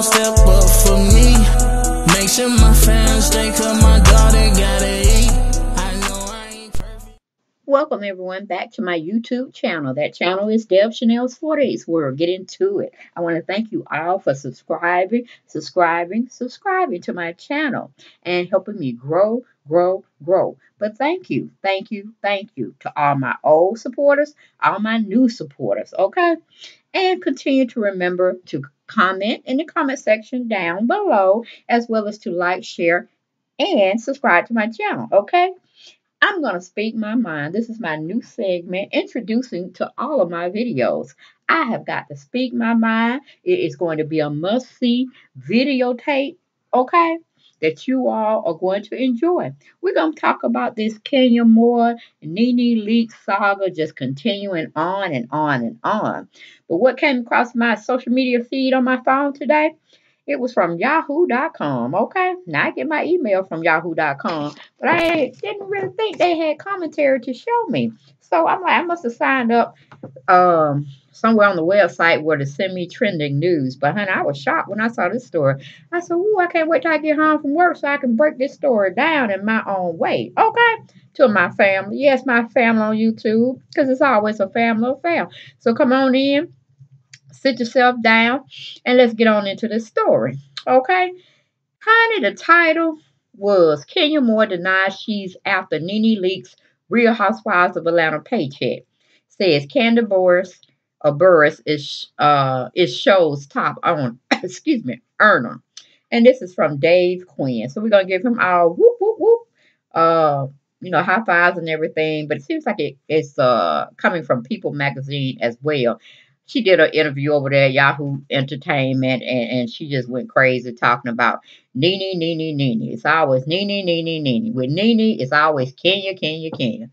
don't step up for me. Make sure my fans stay, cause my daughter gotta eat. I know I ain't perfect. Welcome everyone back to my YouTube channel. That channel is Deb Shanel's 40s World. Get into it. I want to thank you all for subscribing, subscribing, subscribing to my channel and helping me grow, grow, grow. But thank you, thank you, thank you to all my old supporters, all my new supporters, okay? And continue to remember to comment in the comment section down below, as well as to like, share, and subscribe to my channel, okay? I'm going to speak my mind. This is my new segment introducing to all of my videos. I have got to speak my mind. It is going to be a must see videotape, okay? That you all are going to enjoy. We're going to talk about this Kenya Moore Nene Leakes saga just continuing on and on and on. But what came across my social media feed on my phone today? It was from yahoo.com. Okay. Now I get my email from yahoo.com, but I didn't really think they had commentary to show me. So I'm like, I must have signed up um somewhere on the website where to send me trending news. But honey, I was shocked when I saw this story. I said, Ooh, I can't wait till I get home from work so I can break this story down in my own way. Okay. To my family. Yes, my family on YouTube. Because it's always a family affair. So come on in sit yourself down and let's get on into the story. Okay? Honey, the title was Kenya Moore denies she's after Nene Leakes Real Housewives of Atlanta paycheck. Says Kandi Burruss, uh, Burruss is uh is show's top on excuse me earner. And this is from Dave Quinn. So we're gonna give him our whoop whoop whoop uh you know high fives and everything. But it seems like it, it's uh coming from People magazine as well she did an interview over there Yahoo Entertainment, and, and she just went crazy talking about Nene, Nene, Nene. It's always Nene, Nene, Nene. With Nene, it's always Kenya, Kenya, Kenya.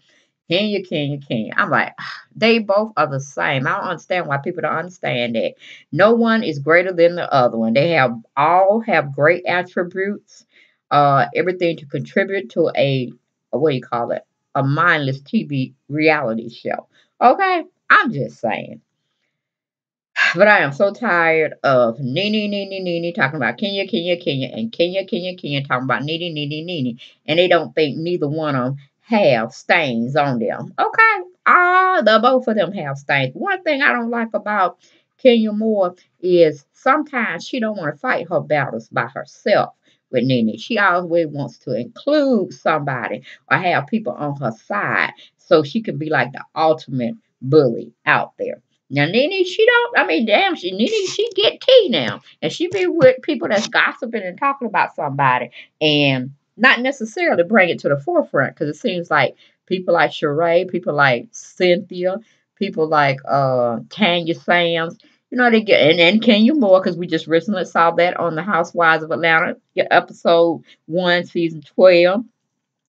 Kenya, Kenya, Kenya. I'm like, they both are the same. I don't understand why people don't understand that. No one is greater than the other one. They have all have great attributes, uh, everything to contribute to a, a what do you call it? A mindless TV reality show. Okay? I'm just saying. But I am so tired of Nene, Nene, Nene talking about Kenya, Kenya, Kenya, and Kenya, Kenya, Kenya talking about Nene, Nene, Nene. And they don't think neither one of them have stains on them. Okay. Ah, the both of them have stains. One thing I don't like about Kenya Moore is sometimes she don't want to fight her battles by herself with Nene. She always wants to include somebody or have people on her side so she can be like the ultimate bully out there. Now Nene, she don't. I mean, damn, she Nene, she get tea now, and she be with people that's gossiping and talking about somebody, and not necessarily bring it to the forefront because it seems like people like Sheree, people like Cynthia, people like uh Tanya Sams, you know, they get and, and Kenya Moore because we just recently saw that on the Housewives of Atlanta episode one, season twelve,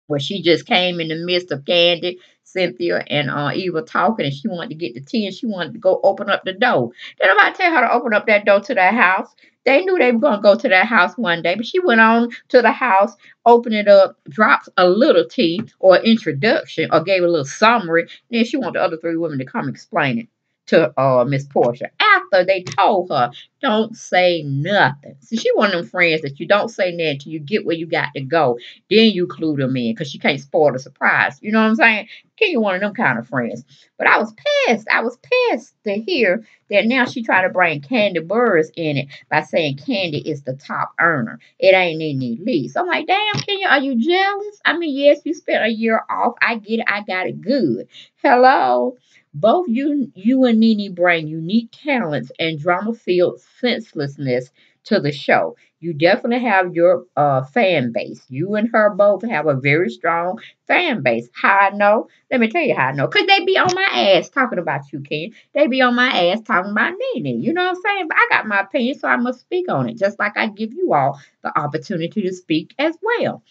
where she just came in the midst of Kandi. Cynthia and uh, Eva talking, and she wanted to get the tea, and she wanted to go open up the door. Did nobody tell her to open up that door to that house? They knew they were going to go to that house one day, but she went on to the house, opened it up, dropped a little tea or introduction, or gave a little summary. Then she wanted the other three women to come explain it to uh Miss Porsha after they told her, don't say nothing. See, she one of them friends that you don't say nothing until you get where you got to go. Then you clue them in because she can't spoil the surprise. You know what I'm saying? You one of them kind of friends? But I was pissed. I was pissed to hear that now she tried to bring Kandi Burruss in it by saying Kandi is the top earner. It ain't any least. I'm like, damn, Kenya, are you jealous? I mean, yes, you spent a year off. I get it. I got it good. Hello. Both you, you and Nene bring unique talents and drama-filled senselessness to the show. You definitely have your uh, fan base. You and her both have a very strong fan base. How I know? Let me tell you how I know. Because they be on my ass talking about you, Ken. They be on my ass talking about Nene. You know what I'm saying? But I got my opinion, so I must speak on it. Just like I give you all the opportunity to speak as well.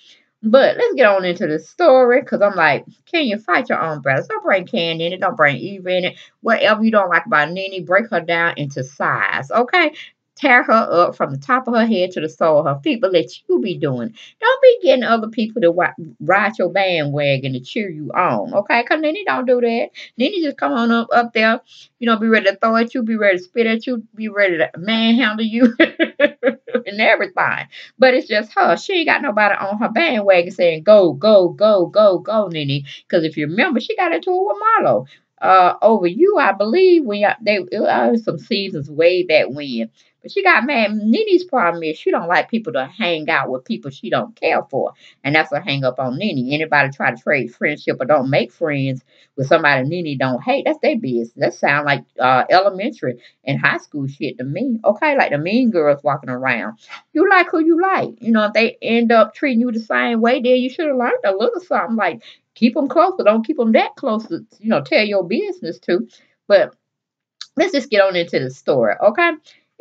But let's get on into the story because I'm like, can you fight your own brothers? Don't bring Kandi in it. Don't bring Eve in it. Whatever you don't like about Nene, break her down into size. Okay? Tear her up from the top of her head to the sole of her feet, but let you be doing. Don't be getting other people to ride your bandwagon to cheer you on, okay? Because Nene don't do that. Nene just come on up up there, you know, be ready to throw at you, be ready to spit at you, be ready to manhandle you and everything. But it's just her. She ain't got nobody on her bandwagon saying, go, go, go, go, go, Nene. Because if you remember, she got into it with Marlo. Uh, over you, I believe, when they it was some seasons way back when. But she got mad. Nene's problem is she don't like people to hang out with people she don't care for. And that's a hang up on Nene. Anybody try to trade friendship or don't make friends with somebody Nene don't hate, that's their business. That sound like uh, elementary and high school shit to me. Okay, like the mean girls walking around. You like who you like. You know, if they end up treating you the same way, then you should have learned a little something. Like keep them close, but don't keep them that close to, you know, tell your business to. But let's just get on into the story, okay?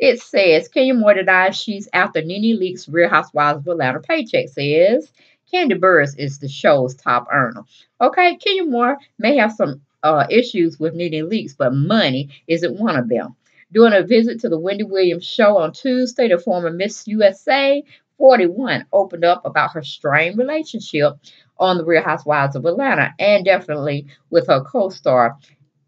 It says Kenya Moore denies she's after Nene Leakes Real Housewives of Atlanta paycheck. Says Kandi Burruss is the show's top earner. Okay, Kenya Moore may have some uh, issues with Nene Leakes, but money isn't one of them. During a visit to the Wendy Williams show on Tuesday, the former Miss USA 41 opened up about her strained relationship on the Real Housewives of Atlanta and definitely with her co-star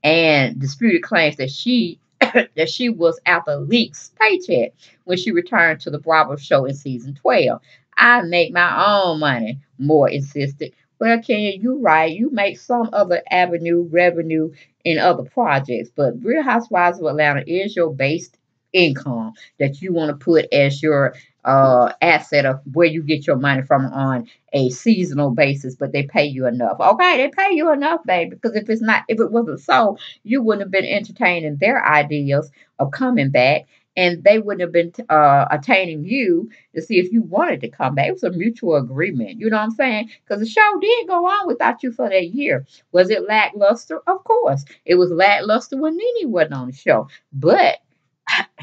and disputed claims that she that she was at the Leakes' paycheck when she returned to the Bravo show in season 12. I make my own money, Moore insisted. Well, Kenya, you right. You make some other avenue revenue in other projects, but Real Housewives of Atlanta is your base income that you want to put as your uh, asset of where you get your money from on a seasonal basis, but they pay you enough. Okay, they pay you enough, baby. Because if it's not, if it wasn't so, you wouldn't have been entertaining their ideas of coming back, and they wouldn't have been uh, attaining you to see if you wanted to come back. It was a mutual agreement. You know what I'm saying? Because the show did go on without you for that year. Was it lackluster? Of course, it was lackluster when Nene wasn't on the show, but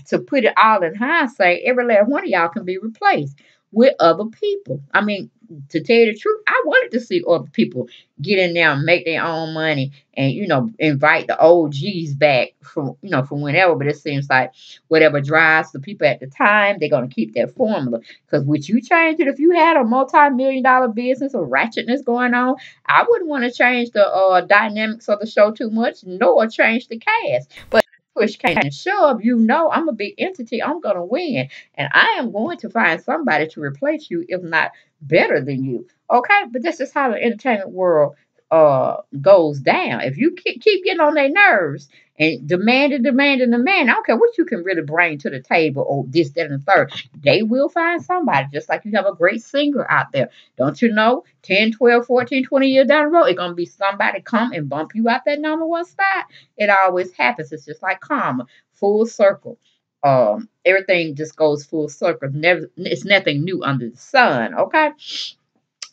to put it all in hindsight, every last one of y'all can be replaced with other people. I mean, to tell you the truth, I wanted to see other people get in there and make their own money and, you know, invite the OGs back from, you know, from whenever. But it seems like whatever drives the people at the time, they're going to keep that formula. Because would you change it if you had a multi-million dollar business or ratchetness going on? I wouldn't want to change the uh, dynamics of the show too much, nor change the cast. But push came and shove, you know I'm a big entity. I'm going to win. And I am going to find somebody to replace you, if not better than you. Okay? But this is how the entertainment world uh goes down. If you keep, keep getting on their nerves and demanding, demanding, demanding, I don't care what you can really bring to the table or this, that, and the third, they will find somebody. Just like you have a great singer out there. Don't you know 10, 12, 14, 20 years down the road, it's gonna be somebody come and bump you out that number one spot. It always happens. It's just like karma, full circle. Um, everything just goes full circle. Never it's nothing new under the sun, okay?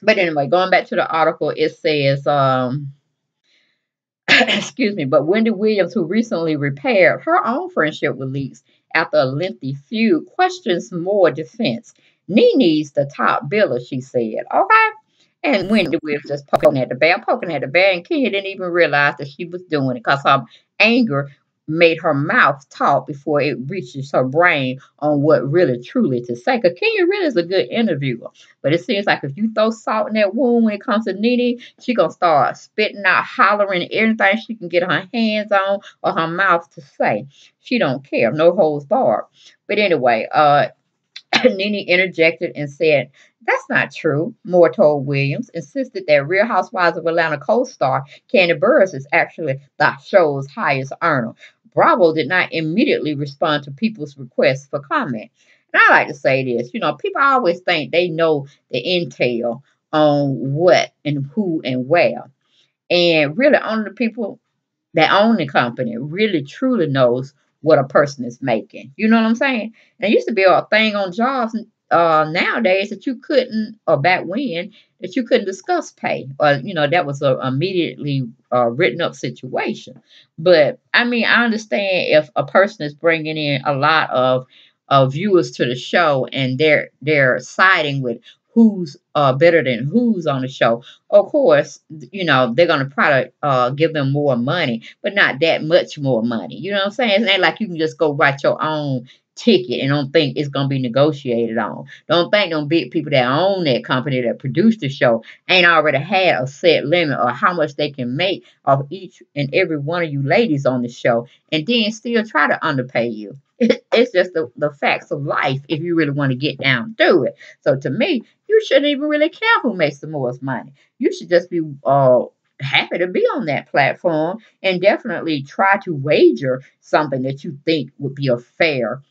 But anyway, going back to the article, it says, um, excuse me, but Wendy Williams, who recently repaired her own friendship with Leakes after a lengthy feud, questions more defense. Nene's the top biller, she said. Okay. And Wendy Williams just poking at the bear, poking at the bear, and Kenya didn't even realize that she was doing it because her anger made her mouth talk before it reaches her brain on what really truly to say. Because Kenya really is a good interviewer. But it seems like if you throw salt in that wound when it comes to Nene, she going to start spitting out, hollering everything she can get her hands on or her mouth to say. She don't care. No holds barred. But anyway, uh, Nene interjected and said, That's not true, Moore told Williams, insisted that Real Housewives of Atlanta co star Kandi Burruss is actually the show's highest earner. Bravo did not immediately respond to people's requests for comment. And I like to say this, you know, people always think they know the intel on what and who and where. And really only the people that own the company really truly knows what a person is making. You know what I'm saying? And it used to be a thing on jobs uh, nowadays that you couldn't, or back when, that you couldn't discuss pay, or you know that was a immediately uh, written up situation. But I mean, I understand if a person is bringing in a lot of uh, viewers to the show and they're they're siding with who's uh, better than who's on the show. Of course, you know, they're going to probably uh, give them more money, but not that much more money. You know what I'm saying? It's not like you can just go write your own ticket and don't think it's gonna be negotiated on. Don't think them big people that own that company that produce the show ain't already had a set limit or how much they can make of each and every one of you ladies on the show and then still try to underpay you. It's just the, the facts of life if you really want to get down to it. So to me, you shouldn't even really care who makes the most money. You should just be uh happy to be on that platform and definitely try to wager something that you think would be a fair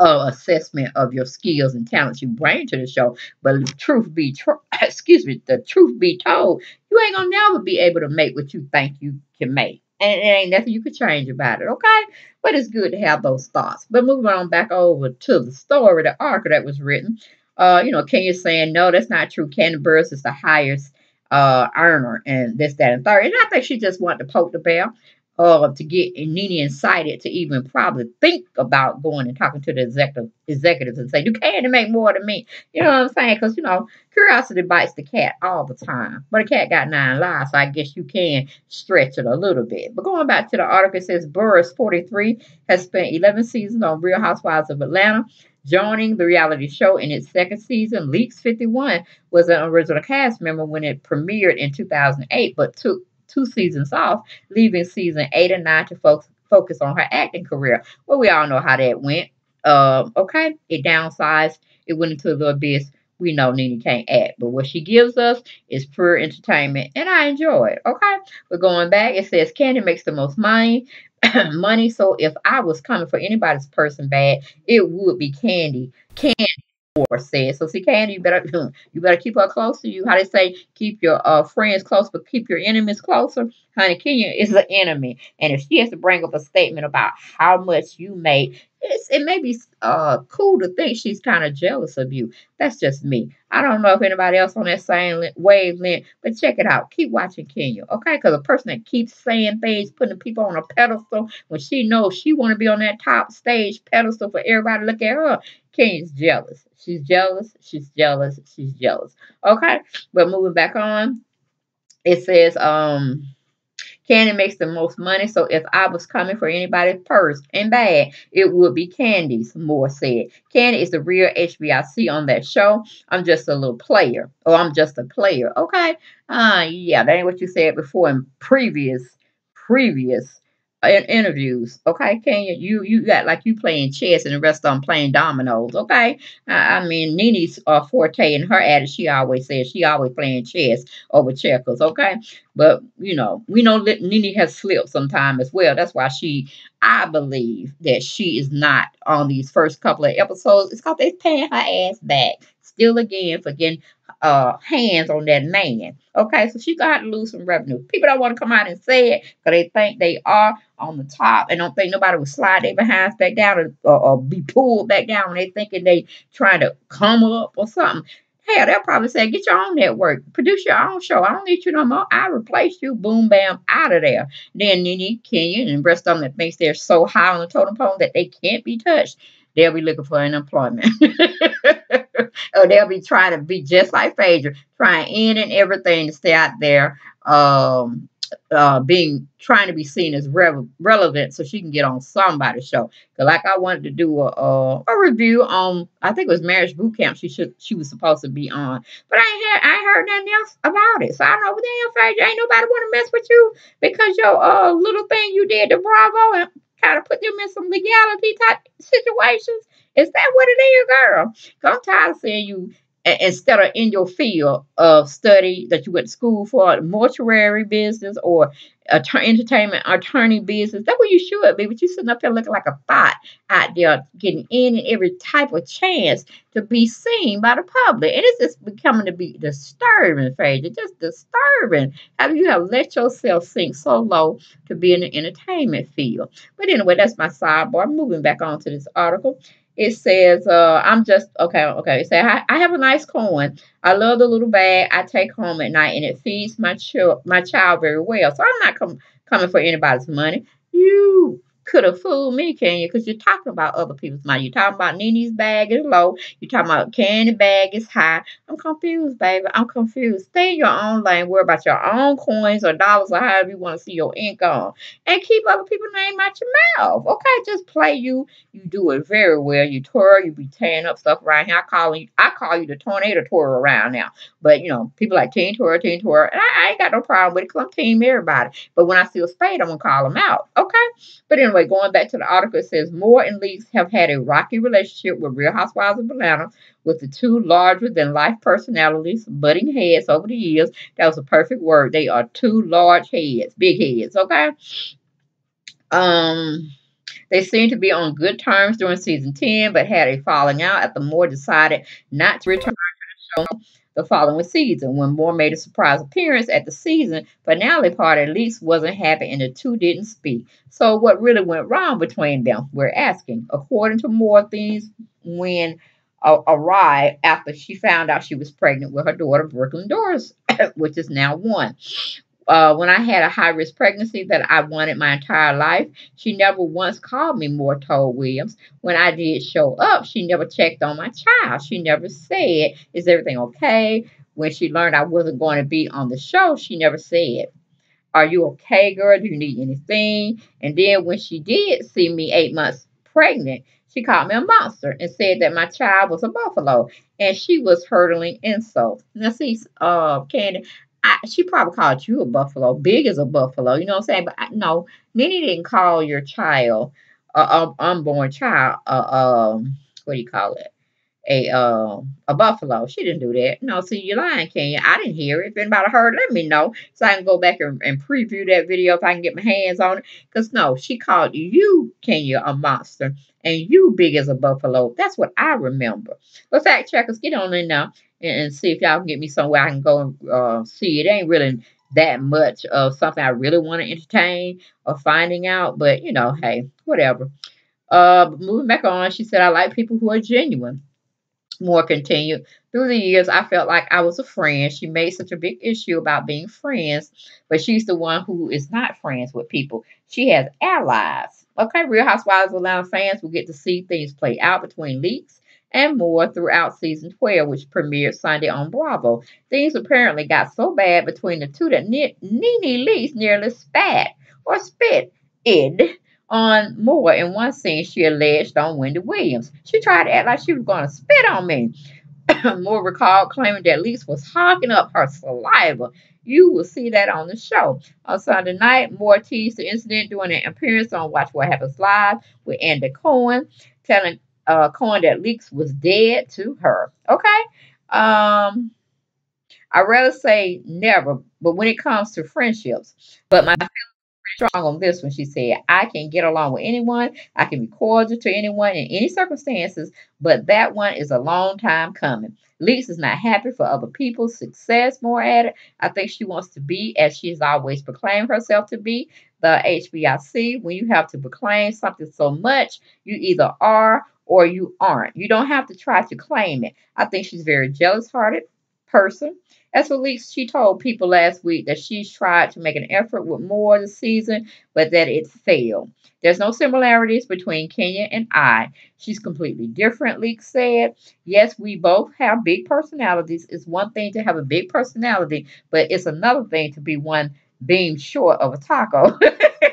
uh, assessment of your skills and talents you bring to the show. But truth be true, excuse me, the truth be told, you ain't gonna never be able to make what you think you can make. And it ain't nothing you can change about it, okay? But it's good to have those thoughts. But moving on back over to the story, the article that was written. Uh, you know, Kenya's saying, no, that's not true. Kandi Burruss is the highest uh earner and this, that, and third. And I think she just wanted to poke the bear uh, to get Nene incited to even probably think about going and talking to the executive executives and say, "You can make more than me." You know what I'm saying? Because you know, curiosity bites the cat all the time. But a cat got nine lives, so I guess you can stretch it a little bit. But going back to the article, it says Burruss, 43, has spent 11 seasons on Real Housewives of Atlanta. Joining the reality show in its second season, Leakes 51 was an original cast member when it premiered in 2008, but took two seasons off, leaving season eight and nine to focus focus on her acting career. Well, we all know how that went. Um, okay, it downsized. It went into the abyss. We know Nene can't act, but what she gives us is pure entertainment, and I enjoy it. Okay, but going back, it says Kandi makes the most money. money. So if I was coming for anybody's person bad, it would be Kandi. Kandi said. So see, Kandi, you better you better keep her close to you. How they say, keep your uh, friends close, but keep your enemies closer. Honey, Kenya is an enemy, and if she has to bring up a statement about how much you make, it's, it may be uh, cool to think she's kind of jealous of you. That's just me. I don't know if anybody else on that same wavelength, but check it out. Keep watching Kenya, okay? Because a person that keeps saying things, putting people on a pedestal, when she knows she want to be on that top stage pedestal for everybody to look at her, Kenya's jealous. She's jealous. She's jealous. She's jealous. Okay, but moving back on, it says um Kandi makes the most money, so if I was coming for anybody's purse and bag, it would be Kandi's, Moore said. Kandi is the real HBIC on that show. I'm just a little player. Oh, I'm just a player. Okay. Uh yeah, that ain't what you said before in previous previous in interviews. Okay, Kenya, you you got like you playing chess and the rest of them playing dominoes. Okay, I, I mean Nene's uh, forte in her attitude. She always says she always playing chess over checkers. Okay, but you know we know that Nene has slipped sometime as well. That's why she, I believe that she is not on these first couple of episodes. It's because they paying her ass back still again for getting uh, hands on that man. Okay, so she got to lose some revenue. People don't want to come out and say it because they think they are on the top and don't think nobody will slide their behinds back down or, or, or be pulled back down when they thinking they trying to come up or something. Hell, they'll probably say, get your own network, produce your own show. I don't need you no more. I replace you. Boom, bam, out of there. Then Nene, Kenya, and the rest of them that thinks they're so high on the totem pole that they can't be touched they'll be looking for unemployment. or they'll be trying to be just like Phaedra, trying in and everything to stay out there, um, uh, being trying to be seen as re- relevant so she can get on somebody's show. Cause like I wanted to do a, a, a review on, I think it was Marriage Boot Camp. She should she was supposed to be on, but I ain't heard I ain't heard nothing else about it. So I don't know. Damn, Phaedra, ain't nobody want to mess with you because your uh, little thing you did to Bravo and kind of put them in some legality type situations. Is that what it is, girl? I'm tired of seeing you instead of in your field of study that you went to school for, mortuary business or a entertainment attorney business. That's what you should be. But you sitting up there looking like a thought out there, getting any and every type of chance to be seen by the public. And it's just becoming to be disturbing, Phaedra. Just disturbing. How you have let yourself sink so low to be in the entertainment field. But anyway, that's my sidebar. Moving back on to this article it says, uh, I'm just, okay, okay. It says, I, I have a nice coin. I love the little bag I take home at night, and it feeds my, ch- my child very well. So I'm not com- coming for anybody's money. You could have fooled me, can you? Because you're talking about other people's money. You're talking about Nene's bag is low. You're talking about Kandi bag is high. I'm confused, baby. I'm confused. Stay in your own lane. Worry about your own coins or dollars or however you want to see your income. And keep other people's name out your mouth. Okay? Just play you. You do it very well. You tour. You be tearing up stuff around here. I call you. Call you the tornado tour around now. But you know, people like Teen Tour, Teen Tour, and I, I ain't got no problem with it because I'm team everybody. But when I see a spade, I'm gonna call them out. Okay? But anyway, going back to the article, it says Moore and Leakes have had a rocky relationship with Real Housewives of Atlanta, with the two larger than life personalities butting heads over the years. That was a perfect word. They are two large heads, big heads. Okay. Um. They seemed to be on good terms during season 10, but had a falling out after Moore decided not to return to the show the following season. When Moore made a surprise appearance at the season finale party, at least wasn't happy and the two didn't speak. So what really went wrong between them? We're asking. According to Moore, things went awry after she found out she was pregnant with her daughter, Brooklyn Doris, which is now one uh, when I had a high risk pregnancy that I wanted my entire life, she never once called me Moore told Williams. When I did show up, she never checked on my child. She never said, Is everything okay? When she learned I wasn't going to be on the show, she never said, Are you okay, girl? Do you need anything? And then when she did see me eight months pregnant, she called me a monster and said that my child was a buffalo and she was hurtling insults. Now, see, uh, Kandi, I, she probably called you a buffalo, big as a buffalo. You know what I'm saying? But I, no, Nene didn't call your child, a uh, unborn child, uh, um, what do you call it? A uh, a buffalo. She didn't do that. No, see, you're lying, you? I didn't hear it. If anybody heard, let me know so I can go back and, and preview that video if I can get my hands on it. Because no, she called you, Kenya, a monster, and you big as a buffalo. That's what I remember. But fact checkers, get on in now and, and see if y'all can get me somewhere I can go and uh, see. It ain't really that much of something I really want to entertain or finding out, but you know, hey, whatever. Uh, moving back on, she said, I like people who are genuine. Moore continued, through the years, I felt like I was a friend. She made such a big issue about being friends, but she's the one who is not friends with people. She has allies. Okay, Real Housewives of Atlanta fans will get to see things play out between Leakes and Moore throughout season 12, which premiered Sunday on Bravo. Things apparently got so bad between the two that Nene Leakes nearly spat or spit it on Moore in one scene she alleged on Wendy Williams. She tried to act like she was going to spit on me. Moore recalled claiming that Leakes was hawking up her saliva. You will see that on the show. On Sunday night, Moore teased the incident during an appearance on Watch What Happens Live with Andy Cohen, telling uh, Cohen that Leakes was dead to her. Okay. Um, I rather say never, but when it comes to friendships, but my strong on this one. She said, I can get along with anyone. I can be cordial to anyone in any circumstances, but that one is a long time coming. Lisa's not happy for other people's success, Moore at it. I think she wants to be, as she's always proclaimed herself to be, the HBIC. When you have to proclaim something so much, you either are or you aren't. You don't have to try to claim it. I think she's very jealous hearted person. As for Leakes, she told people last week that she's tried to make an effort with Moore this season, but that it failed. There's no similarities between Kenya and I. She's completely different, Leakes said. Yes, we both have big personalities. It's one thing to have a big personality, but it's another thing to be one being short of a taco.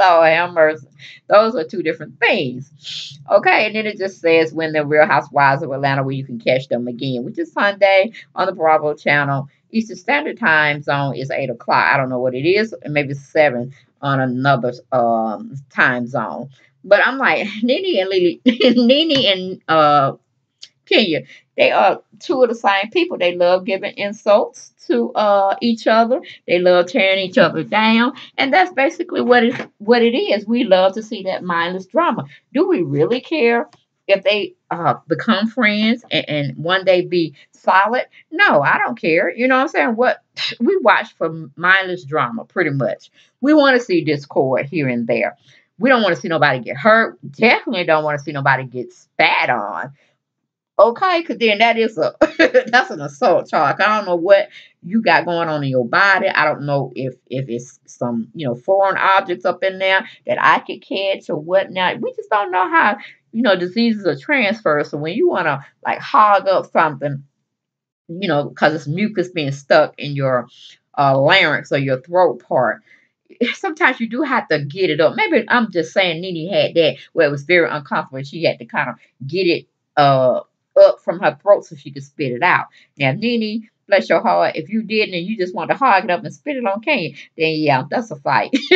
Lord have mercy. Those are two different things. Okay, and then it just says when the Real Housewives of Atlanta, where you can catch them again, which is Sunday on the Bravo channel. Eastern Standard Time zone is 8 o'clock. I don't know what it is. Maybe 7 on another um, time zone. But I'm like, Nene and Lily, Nene and uh, Kenya, they are two of the same people. They love giving insults to uh, each other. They love tearing each other down, and that's basically what it what it is. We love to see that mindless drama. Do we really care if they uh, become friends and, and one day be solid? No, I don't care. You know what I'm saying? What we watch for mindless drama, pretty much. We want to see discord here and there. We don't want to see nobody get hurt. Definitely don't want to see nobody get spat on Okay, because then that is a that's an assault charge. I don't know what you got going on in your body. I don't know if if it's some you know foreign objects up in there that I could catch or whatnot. We just don't know how you know diseases are transferred. So when you want to like hog up something, you know, because it's mucus being stuck in your uh, larynx or your throat part. Sometimes you do have to get it up. Maybe I'm just saying Nene had that where it was very uncomfortable. She had to kind of get it uh up from her throat so she could spit it out. Now, Nene, bless your heart, if you didn't and you just want to hog it up and spit it on Kenya, then yeah, that's a fight.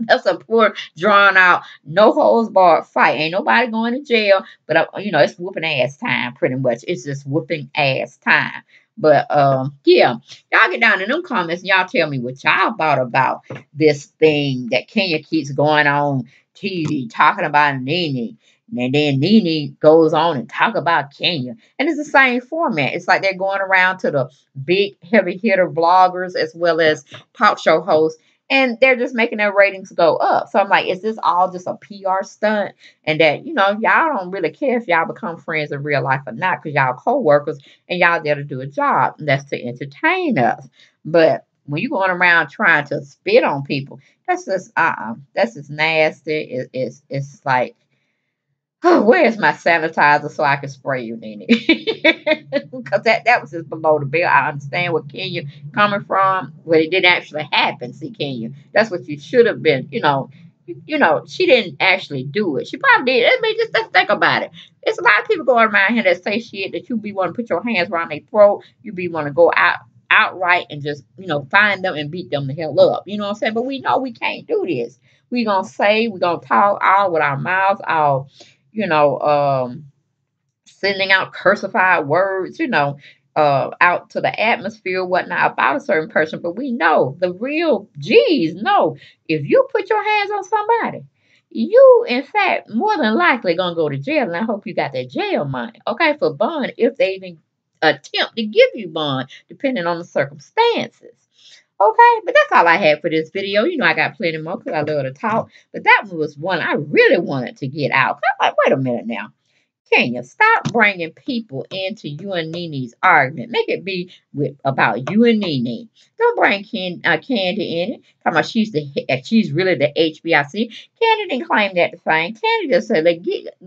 that's a poor, drawn out, no holds barred fight. Ain't nobody going to jail, but uh, you know, it's whooping ass time pretty much. It's just whooping ass time. But um, yeah, y'all get down in them comments and y'all tell me what y'all thought about this thing that Kenya keeps going on TV talking about Nene. And then Nene goes on and talk about Kenya. And it's the same format. It's like they're going around to the big heavy hitter bloggers as well as talk show hosts. And they're just making their ratings go up. So I'm like, is this all just a PR stunt? And that, you know, y'all don't really care if y'all become friends in real life or not because y'all co-workers and y'all there to do a job. And that's to entertain us. But when you're going around trying to spit on people, that's just uh-uh. That's just nasty. It, it's it's like where's my sanitizer so I can spray you, Nene? Because that, that was just below the belt. I understand where Kenya coming from, but it didn't actually happen. See, Kenya, that's what you should have been, you know. You know, she didn't actually do it. She probably did. I mean, just, just think about it. It's a lot of people going around here that say shit that you be want to put your hands around their throat. You be want to go out outright and just, you know, find them and beat them the hell up. You know what I'm saying? But we know we can't do this. we going to say, we going to talk all with our mouths, all you know, um, sending out cursified words, you know, uh, out to the atmosphere, whatnot about a certain person. But we know the real G's know if you put your hands on somebody, you, in fact, more than likely gonna go to jail. And I hope you got that jail money, okay, for bond if they even attempt to give you bond, depending on the circumstances. Okay, but that's all I had for this video. You know, I got plenty more because I love to talk. But that one was one I really wanted to get out. I'm like, wait a minute now. Kenya, stop bringing people into you and Nene's argument. Make it be with about you and Nene. Don't bring Ken, uh, Kandi in it. Come on, she's the uh, she's really the HBIC. Kandi didn't claim that thing. Kandi just said, like,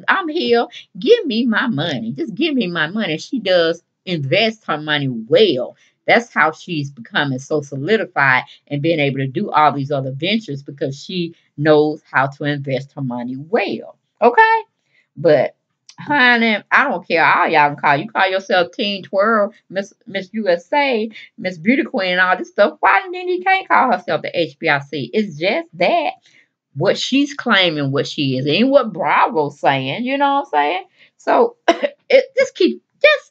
I'm here. Give me my money. Just give me my money. She does invest her money well. That's how she's becoming so solidified and being able to do all these other ventures because she knows how to invest her money well. Okay? But honey, I don't care all y'all can call. You call yourself Teen Twirl, Miss Miss USA, Miss Beauty Queen, and all this stuff. Why then he can't call herself the HBIC? It's just that what she's claiming what she is ain't what Bravo's saying. You know what I'm saying? So it just keep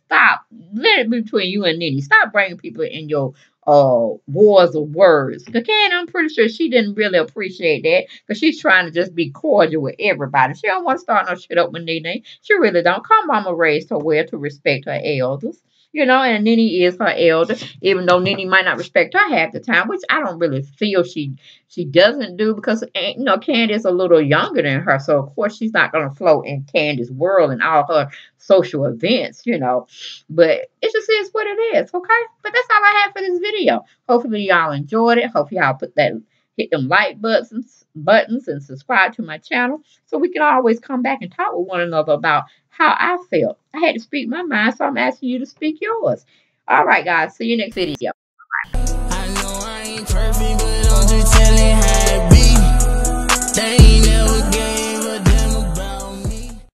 stop. Let it be between you and Nene. Stop bringing people in your uh wars of words. Again, I'm pretty sure she didn't really appreciate that because she's trying to just be cordial with everybody. She don't want to start no shit up with Nene. She really don't. Come mama raised her well to respect her elders you know, and Nene is her elder, even though Nene might not respect her half the time, which I don't really feel she she doesn't do because you know Kandi's a little younger than her, so of course she's not gonna float in Kandi's world and all her social events, you know. But it just is what it is, okay? But that's all I have for this video. Hopefully y'all enjoyed it. Hopefully y'all put that hit them like buttons buttons and subscribe to my channel so we can always come back and talk with one another about how I felt. I had to speak my mind, so I'm asking you to speak yours. All right, guys. See you next video. Bye.